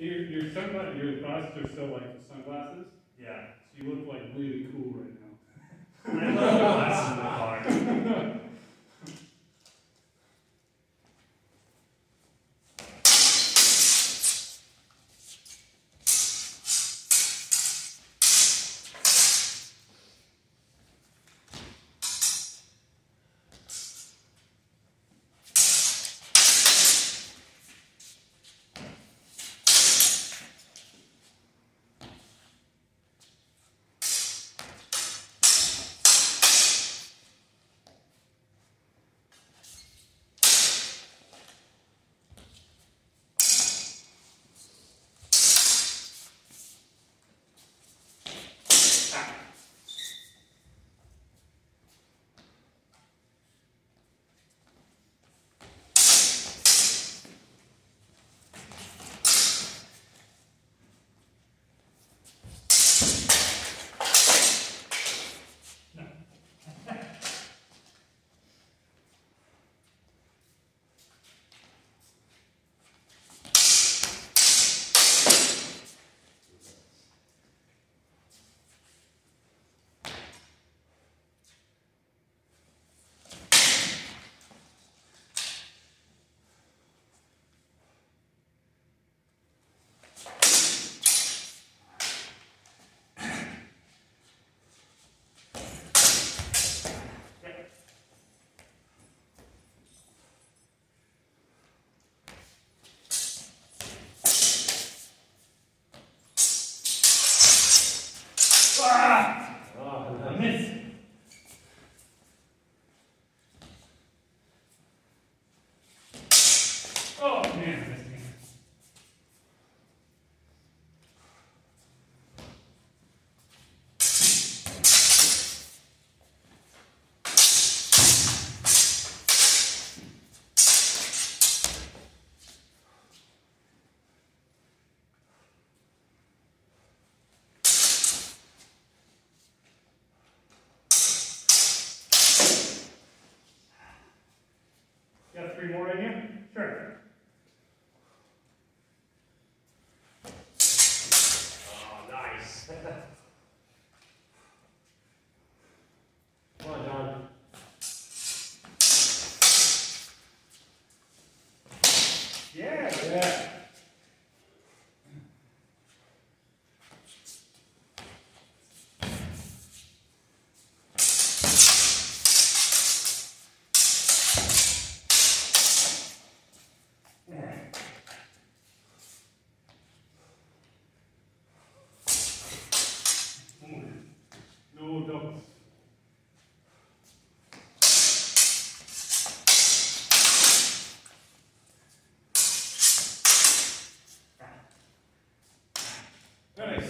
Your, your sunglasses, your glasses are still like sunglasses, Yeah. so you look like really cool right now. Three more in you? Sure. Oh, nice. Come on, John. Yeah. Yeah. Nice.